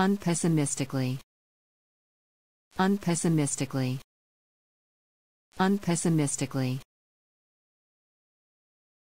Unpessimistically. Unpessimistically. Unpessimistically.